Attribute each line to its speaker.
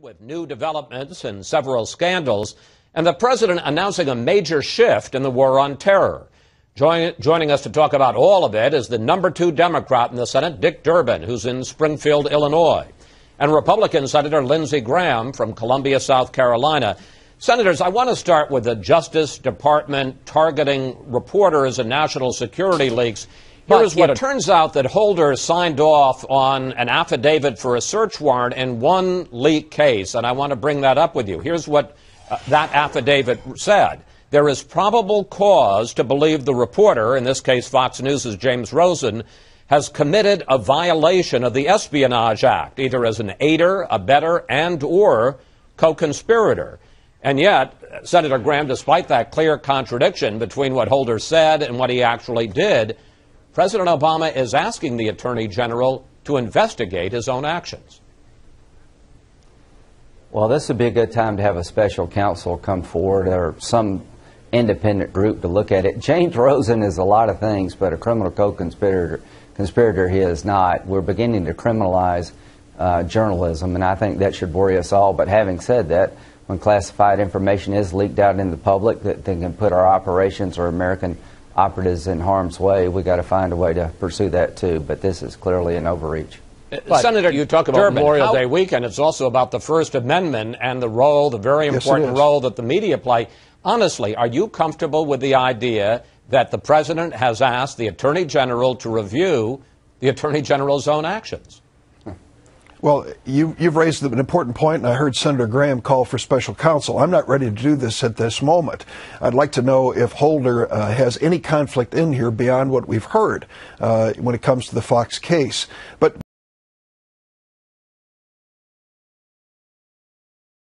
Speaker 1: With new developments and several scandals, and the president announcing a major shift in the war on terror. Join, joining us to talk about all of it is the number two Democrat in the Senate, Dick Durbin, who's in Springfield, Illinois, and Republican Senator Lindsey Graham from Columbia, South Carolina. Senators, I want to start with the Justice Department targeting reporters and national security leaks. Here's it turns out that Holder signed off on an affidavit for a search warrant in one leak case, and I want to bring that up with you. Here's what uh, that affidavit said. There is probable cause to believe the reporter, in this case Fox News' James Rosen, has committed a violation of the Espionage Act, either as an aider, abettor, and or co-conspirator. And yet, Senator Graham, despite that clear contradiction between what Holder said and what he actually did, President Obama is asking the Attorney General to investigate his own actions.
Speaker 2: Well, this would be a good time to have a special counsel come forward or some independent group to look at it. James Rosen is a lot of things, but a criminal co-conspirator conspirator he is not. We're beginning to criminalize uh, journalism, and I think that should worry us all. But having said that, when classified information is leaked out in the public that, that can put our operations or American operatives in harm's way, we got to find a way to pursue that too. But this is clearly an overreach.
Speaker 1: Uh, but Senator, you talk about Durbin, Memorial how, Day weekend. It's also about the First Amendment and the role, the very important yes, role that the media play. Honestly, are you comfortable with the idea that the president has asked the attorney general to review the attorney general's own actions?
Speaker 3: Well, you, have raised an important point, and I heard Senator Graham call for special counsel. I'm not ready to do this at this moment. I'd like to know if Holder uh, has any conflict in here beyond what we've heard uh, when it comes to the Fox case. But